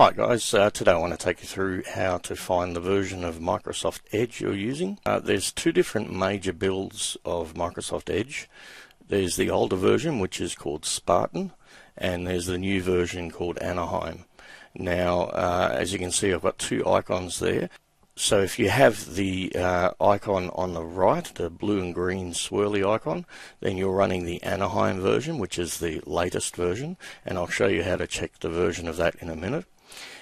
Hi guys, uh, today I want to take you through how to find the version of Microsoft Edge you're using. Uh, there's two different major builds of Microsoft Edge. There's the older version which is called Spartan and there's the new version called Anaheim. Now uh, as you can see I've got two icons there. So if you have the uh, icon on the right, the blue and green swirly icon, then you're running the Anaheim version, which is the latest version, and I'll show you how to check the version of that in a minute.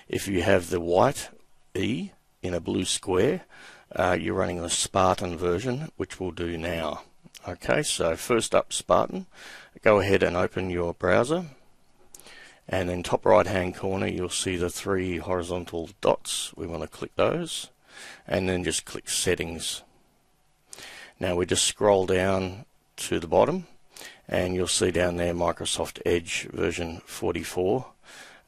If you have the white E in a blue square, uh, you're running the Spartan version, which we'll do now. Okay, so first up Spartan, go ahead and open your browser. And then top right hand corner you'll see the three horizontal dots. We want to click those and then just click settings. Now we just scroll down to the bottom and you'll see down there Microsoft Edge version 44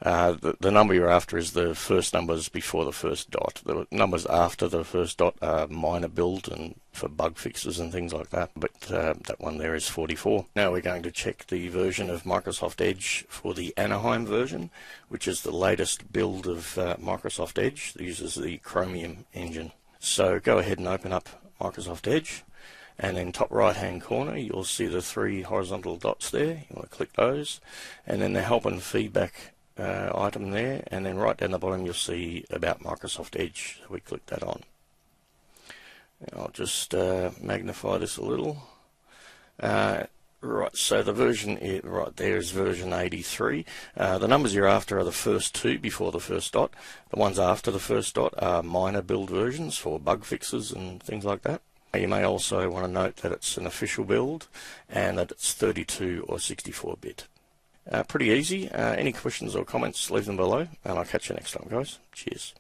uh, the, the, number you're after is the first numbers before the first dot. The numbers after the first dot are minor build and for bug fixes and things like that, but uh, that one there is 44. Now we're going to check the version of Microsoft Edge for the Anaheim version, which is the latest build of uh, Microsoft Edge. It uses the Chromium engine. So go ahead and open up Microsoft Edge and in top right hand corner you'll see the three horizontal dots there you want to click those and then the help and feedback uh, item there and then right down the bottom you'll see about Microsoft Edge. We click that on. I'll just uh, magnify this a little. Uh, right so the version right there is version 83 uh, the numbers you're after are the first two before the first dot. The ones after the first dot are minor build versions for bug fixes and things like that. You may also want to note that it's an official build and that it's 32 or 64 bit pretty easy. Uh, any questions or comments, leave them below, and I'll catch you next time, guys. Cheers.